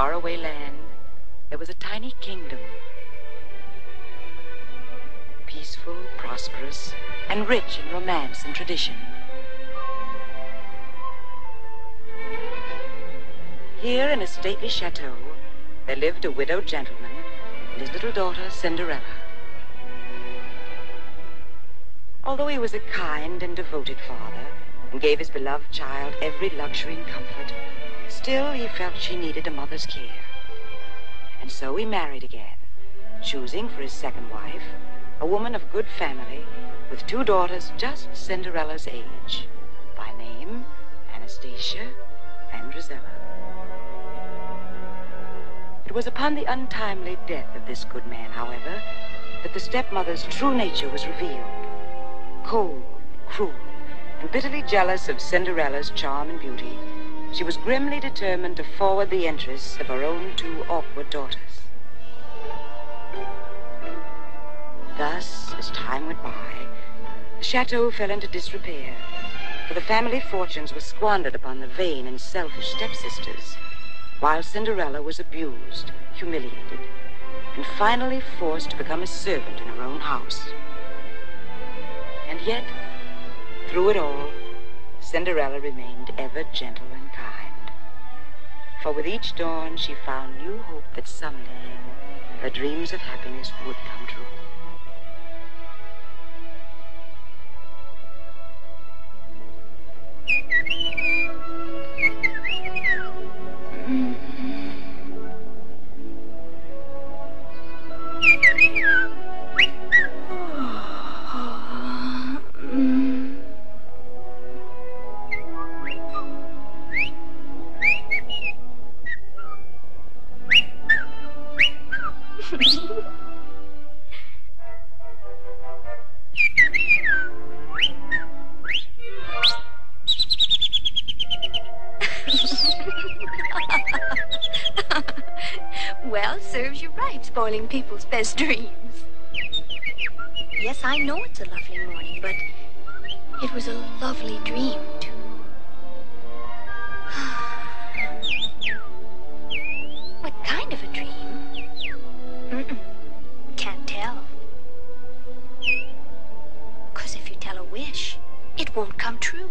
Faraway land, there was a tiny kingdom. Peaceful, prosperous, and rich in romance and tradition. Here in a stately chateau, there lived a widowed gentleman and his little daughter, Cinderella. Although he was a kind and devoted father and gave his beloved child every luxury and comfort, still he felt she needed a mother's care. And so he married again, choosing for his second wife a woman of good family with two daughters just Cinderella's age, by name Anastasia and Drizella. It was upon the untimely death of this good man, however, that the stepmother's true nature was revealed. Cold, cruel, and bitterly jealous of Cinderella's charm and beauty, she was grimly determined to forward the interests of her own two awkward daughters. Thus, as time went by, the chateau fell into disrepair, for the family fortunes were squandered upon the vain and selfish stepsisters while Cinderella was abused, humiliated, and finally forced to become a servant in her own house. And yet, through it all, Cinderella remained ever gentle and kind. For with each dawn she found new hope that someday her dreams of happiness would come true. Well, serves you right, spoiling people's best dreams. Yes, I know it's a lovely morning, but it was a lovely dream, too. what kind of a dream? Mm -mm. Can't tell. Because if you tell a wish, it won't come true.